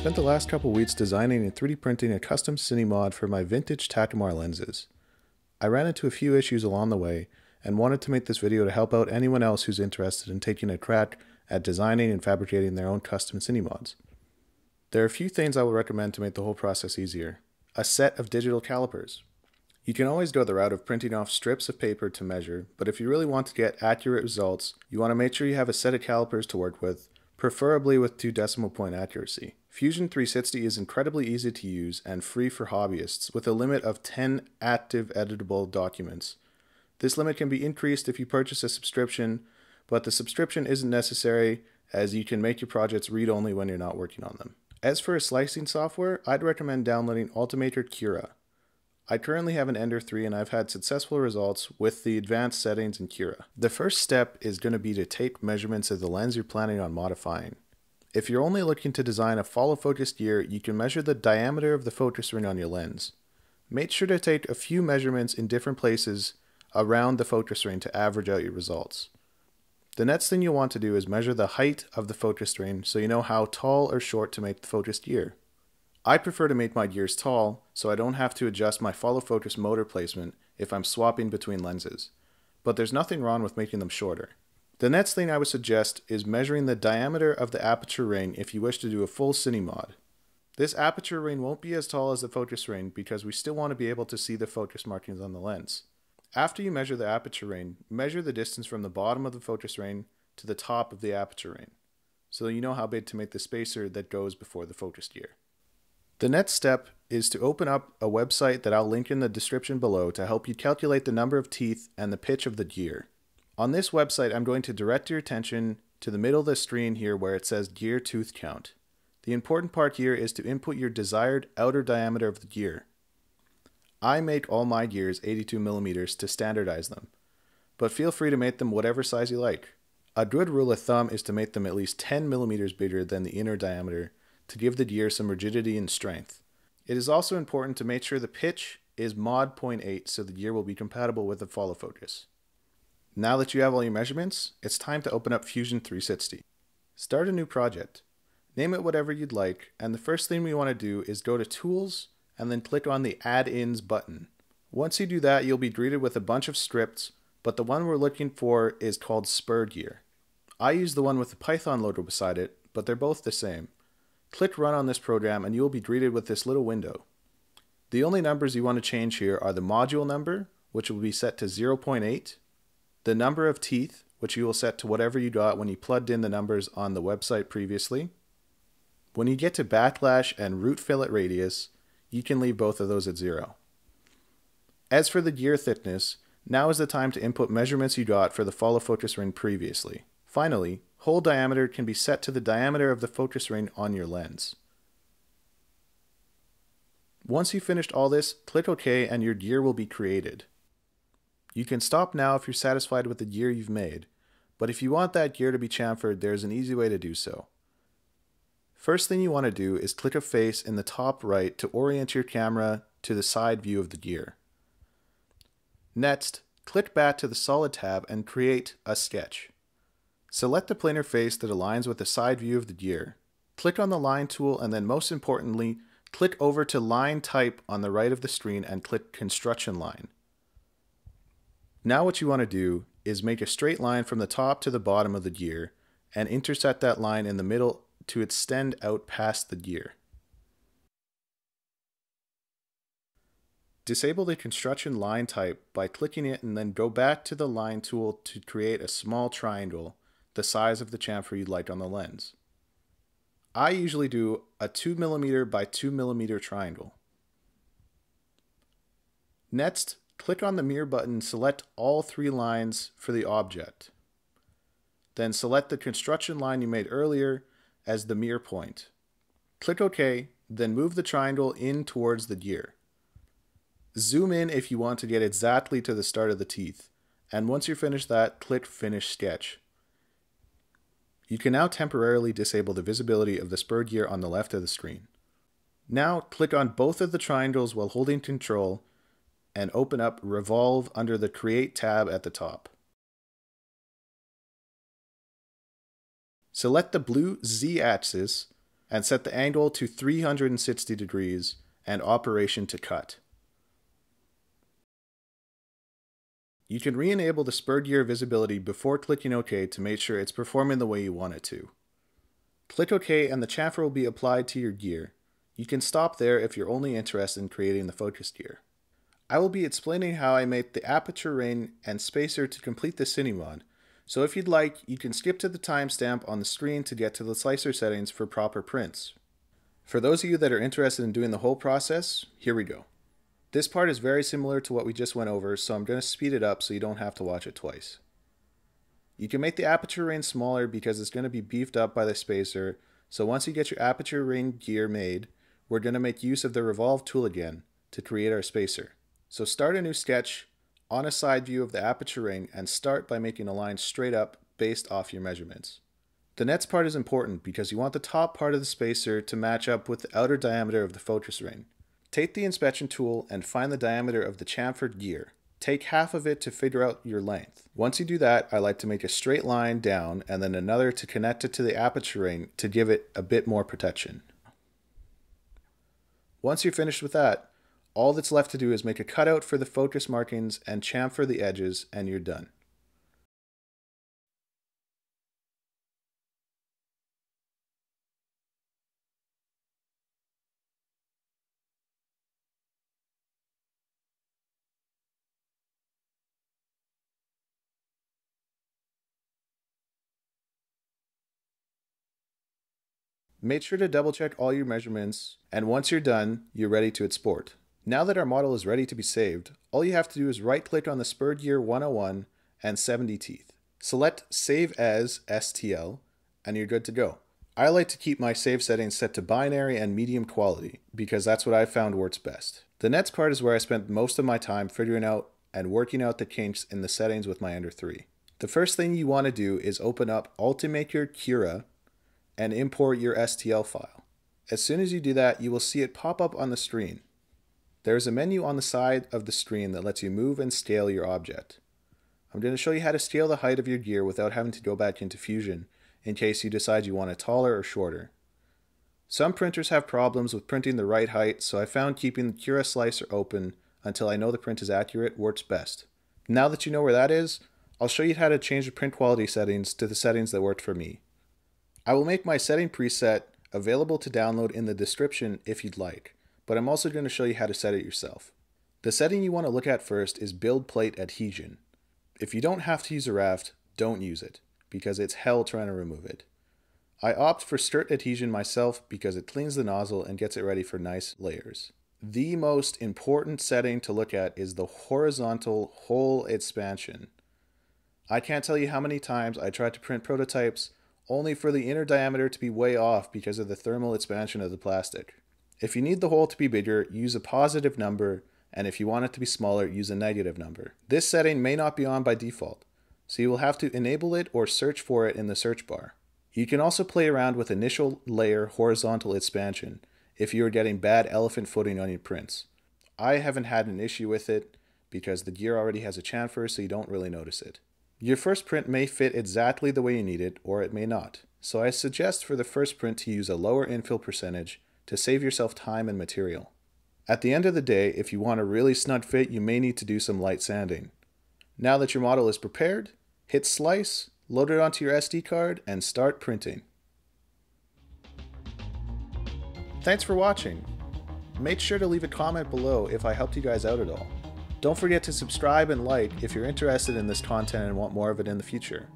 spent the last couple weeks designing and 3D printing a custom cine mod for my vintage Takumar lenses. I ran into a few issues along the way and wanted to make this video to help out anyone else who's interested in taking a crack at designing and fabricating their own custom cine mods. There are a few things I would recommend to make the whole process easier. A set of digital calipers. You can always go the route of printing off strips of paper to measure, but if you really want to get accurate results, you want to make sure you have a set of calipers to work with, preferably with two decimal point accuracy. Fusion 360 is incredibly easy to use and free for hobbyists, with a limit of 10 active editable documents. This limit can be increased if you purchase a subscription, but the subscription isn't necessary as you can make your projects read only when you're not working on them. As for a slicing software, I'd recommend downloading Ultimaker Cura. I currently have an Ender 3 and I've had successful results with the advanced settings in Cura. The first step is going to be to take measurements of the lens you're planning on modifying. If you're only looking to design a follow focus gear, you can measure the diameter of the focus ring on your lens. Make sure to take a few measurements in different places around the focus ring to average out your results. The next thing you want to do is measure the height of the focus ring so you know how tall or short to make the focused gear. I prefer to make my gears tall so I don't have to adjust my follow focus motor placement if I'm swapping between lenses, but there's nothing wrong with making them shorter. The next thing I would suggest is measuring the diameter of the aperture ring if you wish to do a full cine mod. This aperture ring won't be as tall as the focus ring because we still want to be able to see the focus markings on the lens. After you measure the aperture ring, measure the distance from the bottom of the focus ring to the top of the aperture ring, so you know how big to make the spacer that goes before the focus gear. The next step is to open up a website that I'll link in the description below to help you calculate the number of teeth and the pitch of the gear. On this website, I'm going to direct your attention to the middle of the screen here where it says gear tooth count. The important part here is to input your desired outer diameter of the gear. I make all my gears 82 millimeters to standardize them, but feel free to make them whatever size you like. A good rule of thumb is to make them at least 10 millimeters bigger than the inner diameter to give the gear some rigidity and strength. It is also important to make sure the pitch is mod 0.8 so the gear will be compatible with the follow focus. Now that you have all your measurements, it's time to open up Fusion 360. Start a new project. Name it whatever you'd like, and the first thing we want to do is go to Tools and then click on the Add-ins button. Once you do that, you'll be greeted with a bunch of scripts, but the one we're looking for is called Spur Gear. I use the one with the Python loader beside it, but they're both the same. Click Run on this program and you will be greeted with this little window. The only numbers you want to change here are the module number, which will be set to 0.8, the number of teeth, which you will set to whatever you got when you plugged in the numbers on the website previously. When you get to backlash and root fillet radius, you can leave both of those at zero. As for the gear thickness, now is the time to input measurements you got for the follow focus ring previously. Finally, hole diameter can be set to the diameter of the focus ring on your lens. Once you've finished all this, click OK and your gear will be created. You can stop now if you're satisfied with the gear you've made, but if you want that gear to be chamfered, there's an easy way to do so. First thing you want to do is click a face in the top right to orient your camera to the side view of the gear. Next, click back to the Solid tab and create a sketch. Select the planar face that aligns with the side view of the gear. Click on the Line tool and then most importantly, click over to Line Type on the right of the screen and click Construction Line. Now what you want to do is make a straight line from the top to the bottom of the gear and intersect that line in the middle to extend out past the gear. Disable the construction line type by clicking it and then go back to the line tool to create a small triangle the size of the chamfer you'd like on the lens. I usually do a 2mm by 2mm triangle. Next, Click on the mirror button, select all three lines for the object. Then select the construction line you made earlier as the mirror point. Click OK, then move the triangle in towards the gear. Zoom in if you want to get exactly to the start of the teeth, and once you're finished that, click Finish Sketch. You can now temporarily disable the visibility of the spur gear on the left of the screen. Now click on both of the triangles while holding Control and open up Revolve under the Create tab at the top. Select the blue Z axis and set the angle to 360 degrees and operation to cut. You can re-enable the spur gear visibility before clicking OK to make sure it's performing the way you want it to. Click OK and the chamfer will be applied to your gear. You can stop there if you're only interested in creating the focus gear. I will be explaining how I made the aperture ring and spacer to complete the CineMod, so if you'd like, you can skip to the timestamp on the screen to get to the slicer settings for proper prints. For those of you that are interested in doing the whole process, here we go. This part is very similar to what we just went over, so I'm going to speed it up so you don't have to watch it twice. You can make the aperture ring smaller because it's going to be beefed up by the spacer, so once you get your aperture ring gear made, we're going to make use of the revolve tool again to create our spacer. So start a new sketch on a side view of the aperture ring and start by making a line straight up based off your measurements. The next part is important because you want the top part of the spacer to match up with the outer diameter of the focus ring. Take the inspection tool and find the diameter of the chamfered gear. Take half of it to figure out your length. Once you do that, I like to make a straight line down and then another to connect it to the aperture ring to give it a bit more protection. Once you're finished with that, all that's left to do is make a cutout for the focus markings and chamfer the edges and you're done. Make sure to double check all your measurements, and once you're done, you're ready to export. Now that our model is ready to be saved, all you have to do is right click on the Spur Gear 101 and 70 teeth. Select Save As STL, and you're good to go. I like to keep my save settings set to binary and medium quality because that's what I found works best. The next part is where I spent most of my time figuring out and working out the kinks in the settings with my Ender 3. The first thing you want to do is open up Ultimaker Cura and import your STL file. As soon as you do that, you will see it pop up on the screen. There is a menu on the side of the screen that lets you move and scale your object. I'm going to show you how to scale the height of your gear without having to go back into Fusion in case you decide you want it taller or shorter. Some printers have problems with printing the right height, so I found keeping the Cura slicer open until I know the print is accurate works best. Now that you know where that is, I'll show you how to change the print quality settings to the settings that worked for me. I will make my setting preset available to download in the description if you'd like, but I'm also going to show you how to set it yourself. The setting you want to look at first is build plate adhesion. If you don't have to use a raft, don't use it, because it's hell trying to remove it. I opt for skirt adhesion myself because it cleans the nozzle and gets it ready for nice layers. The most important setting to look at is the horizontal hole expansion. I can't tell you how many times I tried to print prototypes only for the inner diameter to be way off because of the thermal expansion of the plastic. If you need the hole to be bigger, use a positive number, and if you want it to be smaller, use a negative number. This setting may not be on by default, so you will have to enable it or search for it in the search bar. You can also play around with initial layer horizontal expansion if you are getting bad elephant footing on your prints. I haven't had an issue with it because the gear already has a chamfer so you don't really notice it. Your first print may fit exactly the way you need it, or it may not. So I suggest for the first print to use a lower infill percentage to save yourself time and material. At the end of the day, if you want a really snug fit, you may need to do some light sanding. Now that your model is prepared, hit slice, load it onto your SD card, and start printing. Thanks for watching. Make sure to leave a comment below if I helped you guys out at all. Don't forget to subscribe and like if you're interested in this content and want more of it in the future.